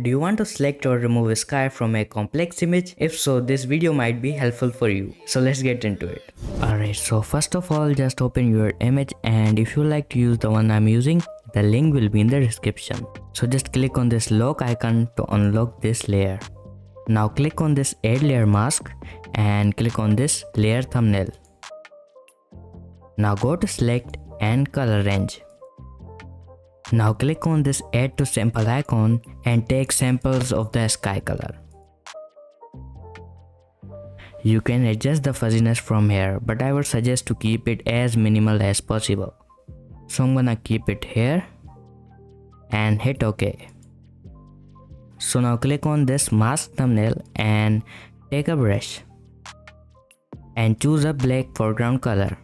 Do you want to select or remove a sky from a complex image? If so, this video might be helpful for you. So let's get into it. Alright, so first of all, just open your image and if you like to use the one I'm using, the link will be in the description. So just click on this lock icon to unlock this layer. Now click on this add layer mask and click on this layer thumbnail. Now go to select and color range. Now click on this add to sample icon and take samples of the sky color. You can adjust the fuzziness from here but I would suggest to keep it as minimal as possible. So I'm gonna keep it here and hit OK. So now click on this mask thumbnail and take a brush and choose a black foreground color.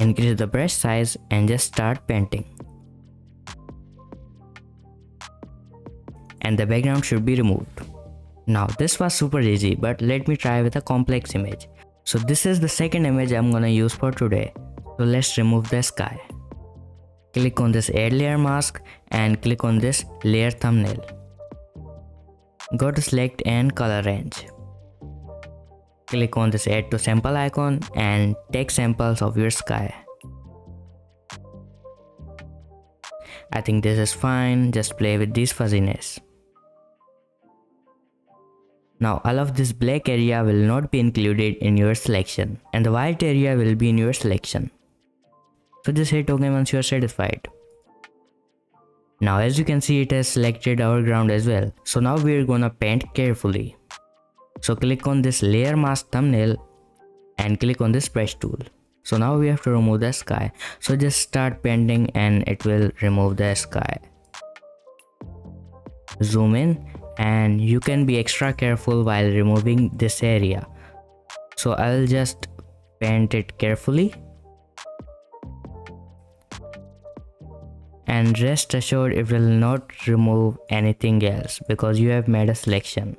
Increase the brush size and just start painting. And the background should be removed. Now this was super easy but let me try with a complex image. So this is the second image I'm gonna use for today. So let's remove the sky. Click on this add layer mask and click on this layer thumbnail. Go to select and color range. Click on this add to sample icon and take samples of your sky. I think this is fine, just play with this fuzziness. Now all of this black area will not be included in your selection and the white area will be in your selection. So just hit OK once you are satisfied. Now as you can see it has selected our ground as well. So now we are gonna paint carefully. So click on this layer mask thumbnail and click on this brush tool. So now we have to remove the sky. So just start painting and it will remove the sky. Zoom in and you can be extra careful while removing this area. So I'll just paint it carefully. And rest assured it will not remove anything else because you have made a selection.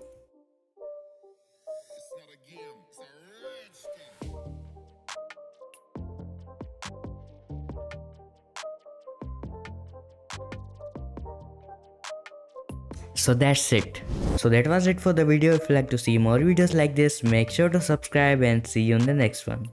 So that's it. So that was it for the video. If you like to see more videos like this, make sure to subscribe and see you in the next one.